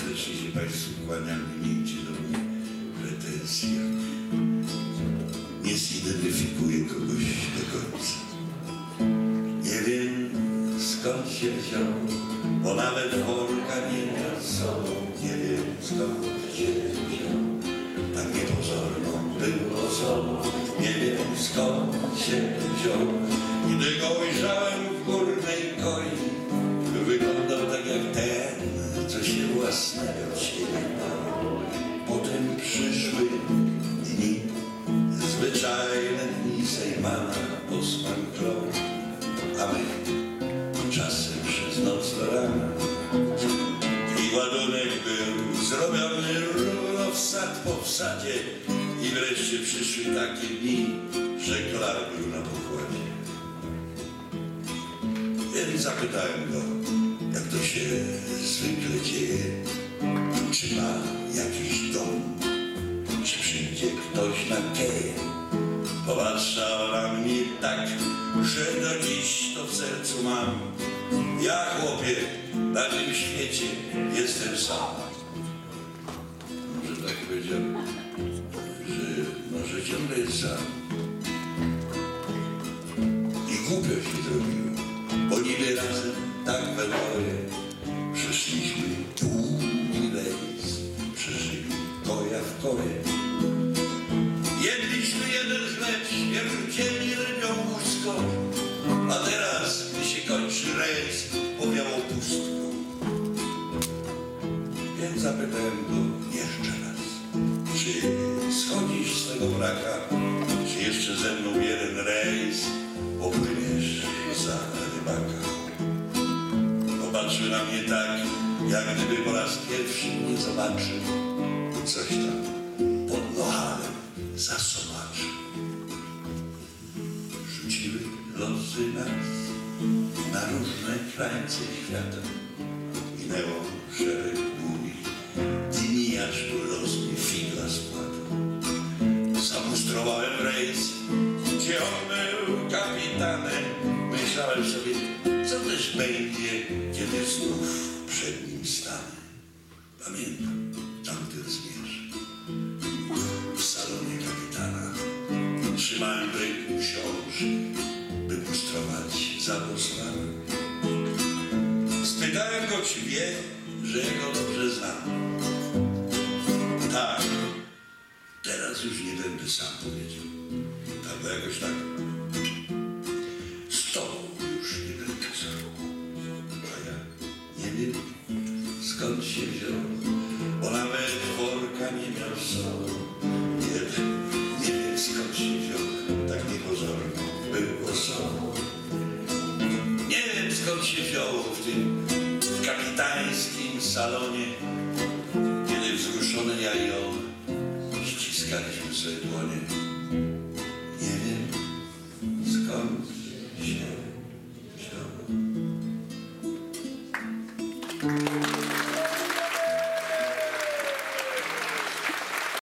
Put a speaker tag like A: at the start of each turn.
A: serdecznie się Państwu kłaniam i miejcie do mnie pretensje. Nie zidentyfikuję kogoś do końca. Nie wiem skąd się wziął, bo nawet worka nie miał sobą. Nie wiem skąd się wziął, tak niepozorną był osobą. Nie wiem skąd się wziął, gdy go ujrzałem w górnej I ładunek był zrobiony równo wsad po wsadzie i wreszcie przyszły takie dni, że Klar był na pokładzie. Więc zapytałem go, jak to się zwykle dzieje, czy ma jakiś dom, czy przyjdzie ktoś na keję. Popatrzał na mnie tak, że do dziś to w sercu mam. Ja, chłopie, na tym świecie jestem sam. Może tak powiedział, że może ciągle jest sam. I głupio się zrobiło, bo niby razem tak we dwoje przeszliśmy długi rejs, przeżyli koja w koje. Go jeszcze raz, czy schodzisz z tego wraka, czy jeszcze ze mną jeden rejs popłyniesz za rybaka. Popatrzył na mnie tak, jak gdyby po raz pierwszy mnie zobaczył. Coś tam pod nohalem zasobaczył. Rzuciły losy nas na różne krańce świata. Minęło szereg Zamustrowałem rejs, gdzie on był kapitanem. Myślałem sobie, co też będzie, kiedy znów przed nim stanę. Pamiętam tamten zmierz. W salonie kapitana trzymałem w ręku książ, by mustrować zabłosłana. Spytałem go, czy wie, że go dobrze znam. Będę sam powiedział. Albo jakoś tak. Z tobą już nie będę sam. A ja nie wiem, skąd się wziął, bo nawet worka nie miał z sobą. Nie, nie wiem, skąd się wziął, tak niepozorny był osobą. Nie wiem, skąd się wziął w tym kapitańskim salonie, kiedy wzruszony ja i on ściskaliśmy sobie dłonie. Nie wiem, skąd się wziął.